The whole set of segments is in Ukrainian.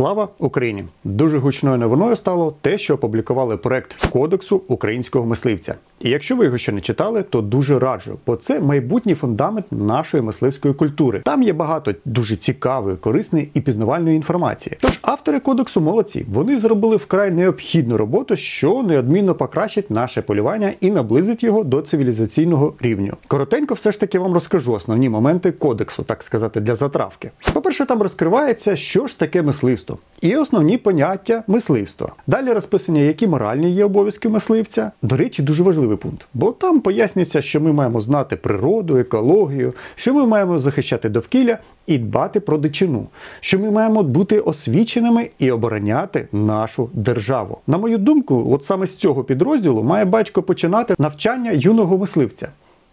Слава Україні! Дуже гучною новиною стало те, що опублікували проект Кодексу українського мисливця. І якщо ви його ще не читали, то дуже раджу, бо це майбутній фундамент нашої мисливської культури. Там є багато дуже цікавої, корисної і пізнавальної інформації. Тож автори кодексу молодці, вони зробили вкрай необхідну роботу, що неодмінно покращить наше полювання і наблизить його до цивілізаційного рівню. Коротенько, все ж таки вам розкажу основні моменти кодексу, так сказати, для затравки. По-перше, там розкривається, що ж таке мисливство, і основні поняття мисливства. Далі розписання, які моральні є обов'язки мисливця. До речі, дуже важливий пункт, бо там пояснюється, що ми маємо знати природу, екологію, що ми маємо захищати довкілля і дбати про дичину, що ми маємо бути освіченими і обороняти нашу державу. На мою думку, от саме з цього підрозділу має батько починати навчання юного мисливця.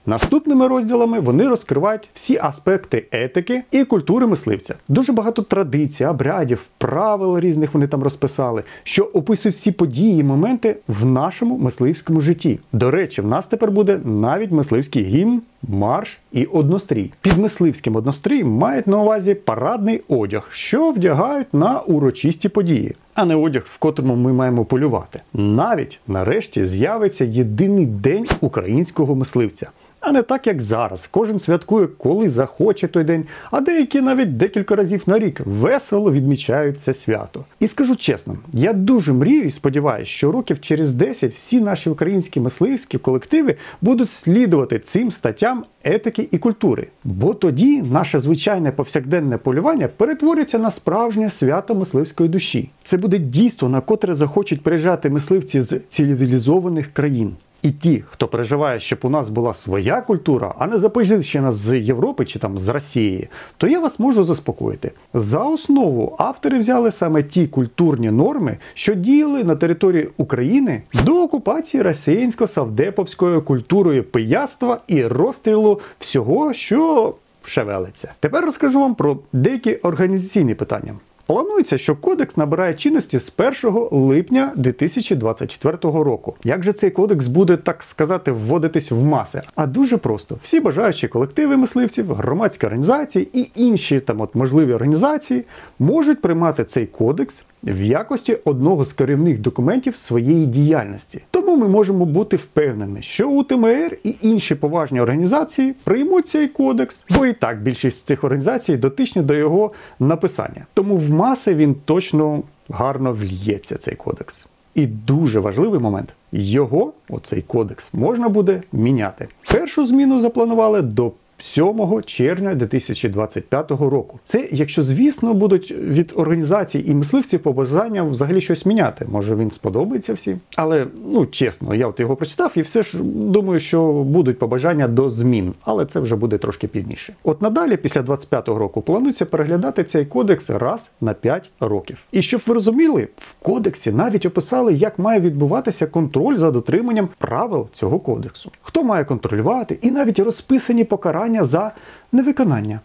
Наступними розділами вони розкривають всі аспекти етики і культури мисливця. Дуже багато традицій, обрядів, правил різних вони там розписали, що описують всі події, і моменти в нашому мисливському житті. До речі, в нас тепер буде навіть мисливський гімн, марш і однострій. Під мисливським однострієм мають на увазі парадний одяг, що вдягають на урочисті події. А не одяг, в котрому ми маємо полювати. Навіть нарешті з'явиться єдиний день українського мисливця. А не так, як зараз. Кожен святкує, коли захоче той день, а деякі навіть декілька разів на рік весело відмічають це свято. І скажу чесно, я дуже мрію і сподіваюся, що років через 10 всі наші українські мисливські колективи будуть слідувати цим статтям етики і культури. Бо тоді наше звичайне повсякденне полювання перетвориться на справжнє свято мисливської душі. Це буде дійство, на котре захочуть приїжджати мисливці з цивілізованих країн. І ті, хто переживає, щоб у нас була своя культура, а не запозичена з Європи чи там з Росії, то я вас можу заспокоїти. За основу автори взяли саме ті культурні норми, що діяли на території України до окупації росіянсько-савдеповською культурою пияцтва і розстрілу всього, що шевелиться. Тепер розкажу вам про деякі організаційні питання. Планується, що кодекс набирає чинності з 1 липня 2024 року. Як же цей кодекс буде, так сказати, вводитись в маси? А дуже просто: всі бажаючі колективи мисливців, громадські організації і інші там от можливі організації можуть приймати цей кодекс в якості одного з керівних документів своєї діяльності. Тому ми можемо бути впевнені, що УТМР і інші поважні організації приймуть цей кодекс, бо і так більшість цих організацій дотичні до його написання. Тому в маси він точно гарно вліється, цей кодекс. І дуже важливий момент: його, оцей кодекс, можна буде міняти. Першу зміну запланували до 7 червня 2025 року. Це, якщо звісно, будуть від організацій і мисливців побажання взагалі щось міняти. Може він сподобається всім. Але ну чесно, я от його прочитав і все ж думаю, що будуть побажання до змін, але це вже буде трошки пізніше. От надалі, після 25-го року, планується переглядати цей кодекс раз на 5 років. І щоб ви розуміли, в кодексі навіть описали, як має відбуватися контроль за дотриманням правил цього кодексу. Хто має контролювати, і навіть розписані покарання покарання за невиконання.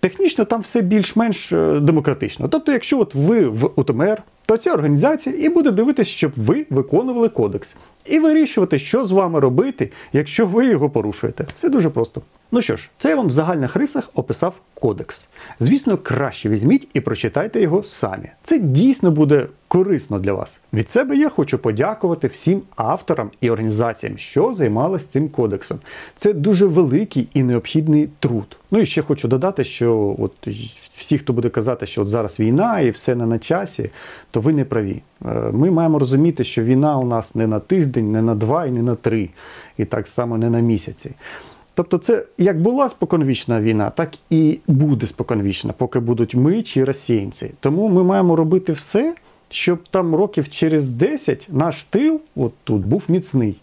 Технічно там все більш-менш е, демократично. Тобто, якщо от ви в УТМР, то ця організація і буде дивитися, щоб ви виконували кодекс. І вирішувати, що з вами робити, якщо ви його порушуєте. Все дуже просто. Ну що ж, це я вам в загальних рисах описав кодекс. Звісно, краще візьміть і прочитайте його самі. Це дійсно буде корисно для вас. Від себе я хочу подякувати всім авторам і організаціям, що займалися цим кодексом. Це дуже великий і необхідний труд. Ну і ще хочу додати, що от всі, хто буде казати, що от зараз війна і все не на часі, то ви не праві. Е, ми маємо розуміти, що війна у нас не на тиждень, не на два і не на три, і так само не на місяці. Тобто, це як була споконвічна війна, так і буде споконвічна, поки будуть ми чи росіянці. Тому ми маємо робити все, щоб там років через 10 наш тил от тут був міцний.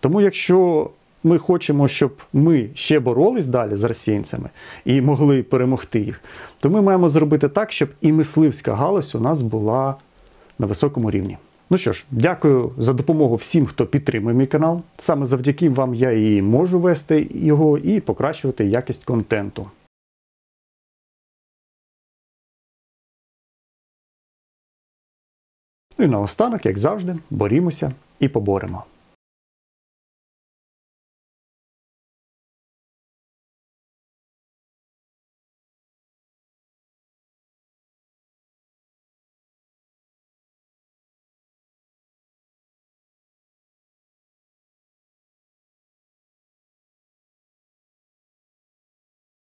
Тому якщо ми хочемо, щоб ми ще боролись далі з росіянцями і могли перемогти їх, то ми маємо зробити так, щоб і мисливська галузь у нас була на високому рівні. Ну що ж, дякую за допомогу всім, хто підтримує мій канал. Саме завдяки вам я і можу вести його і покращувати якість контенту. Ну і наостанок, як завжди, борімося і поборемо.